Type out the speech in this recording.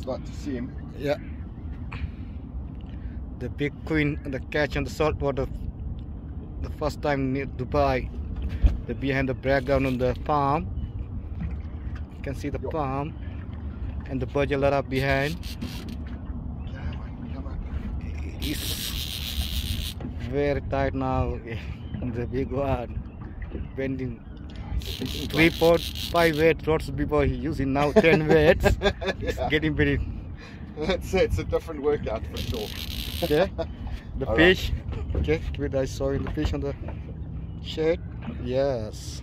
start to see him. Yeah. The big queen and the catch on the saltwater. The first time near Dubai. The behind the background on the palm. You can see the Yo. palm and the Burj Al Arab behind. Come on, come. It's very tight now. The big one. Bending three point five weight rods before he using now ten weights. It's Yeah. getting very That's it. It's a different workout for sure. okay. The All right. fish. Okay, with I saw in the fish on the shade. Yes.